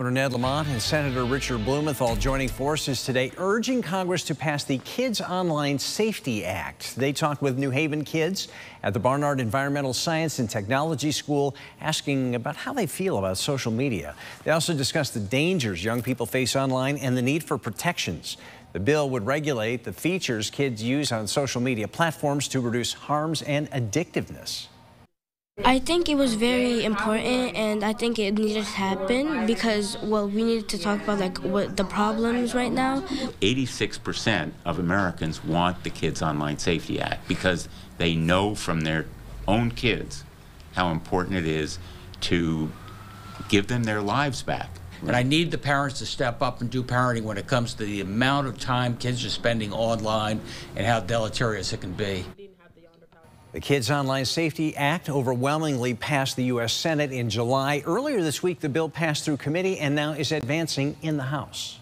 Senator Ned Lamont and Senator Richard Blumenthal joining forces today, urging Congress to pass the Kids Online Safety Act. They talked with New Haven kids at the Barnard Environmental Science and Technology School, asking about how they feel about social media. They also discussed the dangers young people face online and the need for protections. The bill would regulate the features kids use on social media platforms to reduce harms and addictiveness. I think it was very important, and I think it needed to happen because, well, we needed to talk about like what the problems right now. 86% of Americans want the Kids Online Safety Act because they know from their own kids how important it is to give them their lives back. And I need the parents to step up and do parenting when it comes to the amount of time kids are spending online and how deleterious it can be. The Kids Online Safety Act overwhelmingly passed the U.S. Senate in July. Earlier this week, the bill passed through committee and now is advancing in the House.